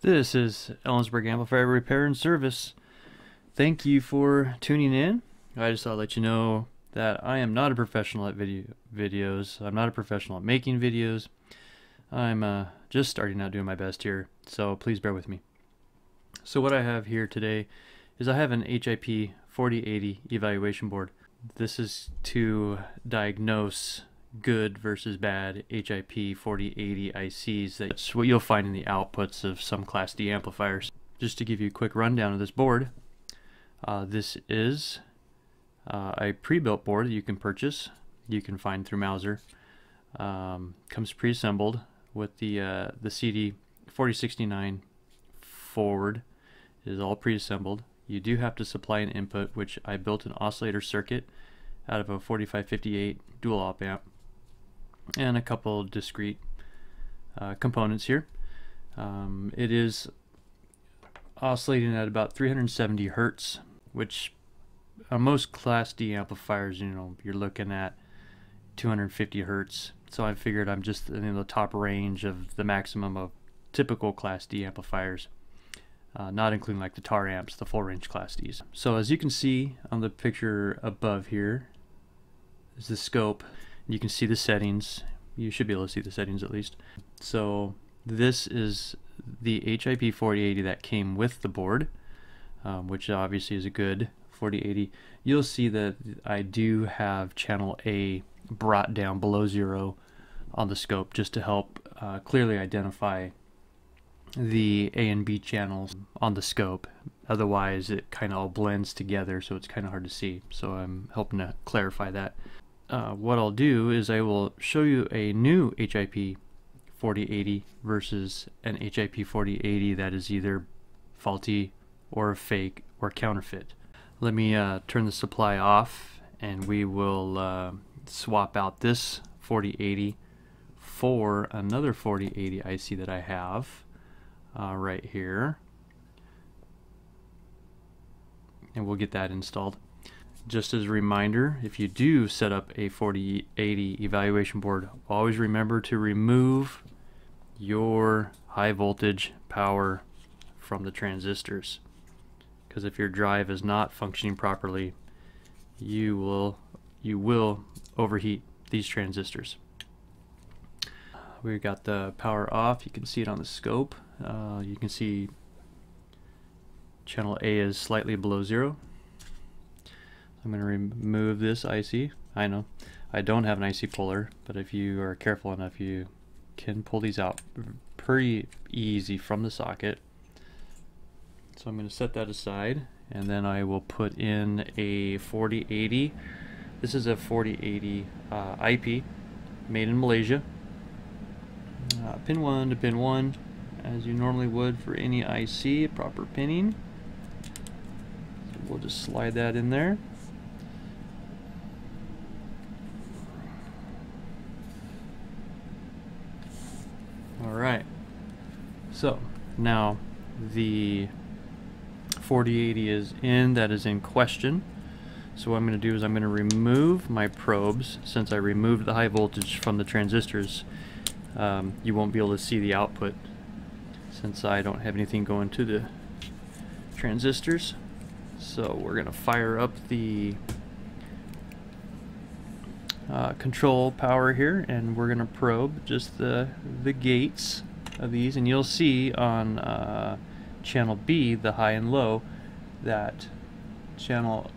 This is Ellensburg Amplifier Repair and Service. Thank you for tuning in. I just thought I'd let you know that I am not a professional at video videos. I'm not a professional at making videos. I'm uh, just starting out doing my best here, so please bear with me. So what I have here today is I have an HIP 4080 evaluation board. This is to diagnose good versus bad HIP 4080 ICs. That's what you'll find in the outputs of some Class D amplifiers. Just to give you a quick rundown of this board, uh, this is uh, a pre-built board that you can purchase. You can find through Mouser. Um, comes pre-assembled with the uh, the CD 4069 forward. It is all pre-assembled. You do have to supply an input, which I built an oscillator circuit out of a 4558 dual op amp and a couple discrete uh, components here. Um, it is oscillating at about 370 hertz, which on most Class D amplifiers, you know, you're looking at 250 hertz. So I figured I'm just in the top range of the maximum of typical Class D amplifiers, uh, not including like the TAR amps, the full range Class Ds. So as you can see on the picture above here is the scope you can see the settings. You should be able to see the settings at least. So this is the HIP 4080 that came with the board, um, which obviously is a good 4080. You'll see that I do have channel A brought down below zero on the scope just to help uh, clearly identify the A and B channels on the scope. Otherwise, it kind of all blends together, so it's kind of hard to see. So I'm helping to clarify that uh, what I'll do is I will show you a new HIP 4080 versus an HIP 4080 that is either faulty or fake or counterfeit. Let me uh, turn the supply off and we will uh, swap out this 4080 for another 4080 IC that I have uh, right here and we'll get that installed. Just as a reminder, if you do set up a 4080 evaluation board, always remember to remove your high voltage power from the transistors. Because if your drive is not functioning properly, you will you will overheat these transistors. We've got the power off. You can see it on the scope. Uh, you can see channel A is slightly below zero. I'm going to remove this IC. I know I don't have an IC puller, but if you are careful enough, you can pull these out pretty easy from the socket. So I'm going to set that aside and then I will put in a 4080. This is a 4080 uh, IP made in Malaysia. Uh, pin 1 to pin 1 as you normally would for any IC, proper pinning. So we'll just slide that in there. So now the 4080 is in, that is in question. So what I'm going to do is I'm going to remove my probes. Since I removed the high voltage from the transistors, um, you won't be able to see the output since I don't have anything going to the transistors. So we're going to fire up the uh, control power here and we're going to probe just the the gates of these and you'll see on uh, channel B the high and low that channel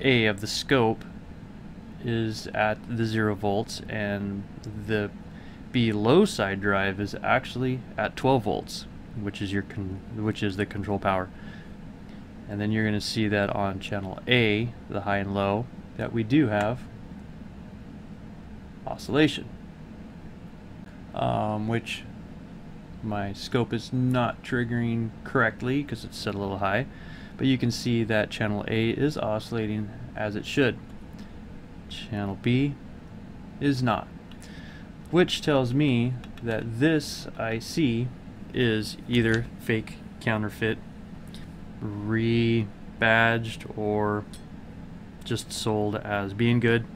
A of the scope is at the zero volts and the B low side drive is actually at 12 volts which is your which is the control power. And then you're going to see that on channel A the high and low that we do have oscillation, um, which my scope is not triggering correctly because it's set a little high, but you can see that channel A is oscillating as it should. Channel B is not, which tells me that this IC is either fake, counterfeit, rebadged, or just sold as being good.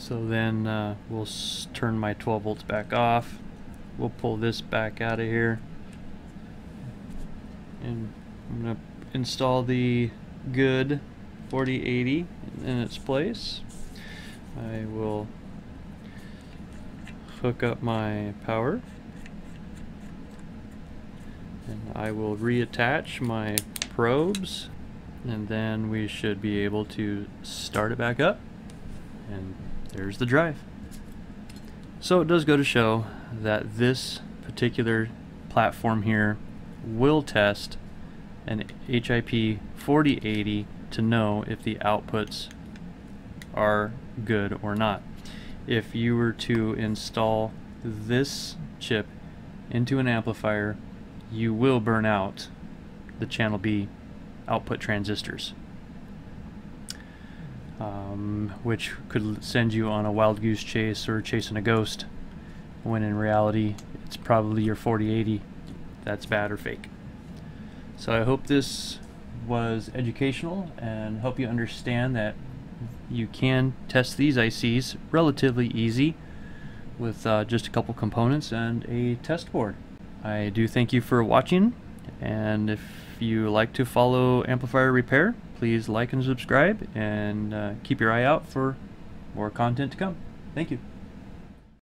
So then uh, we'll turn my 12 volts back off we'll pull this back out of here. And I'm going to install the good 4080 in its place. I will hook up my power and I will reattach my probes and then we should be able to start it back up and there's the drive. So it does go to show that this particular platform here will test an HIP 4080 to know if the outputs are good or not. If you were to install this chip into an amplifier, you will burn out the channel B output transistors, um, which could send you on a wild goose chase or chasing a ghost, when in reality it's probably your 4080 that's bad or fake. So I hope this was educational and help you understand that you can test these ICs relatively easy with uh, just a couple components and a test board. I do thank you for watching and if you like to follow Amplifier Repair please like and subscribe and uh, keep your eye out for more content to come. Thank you.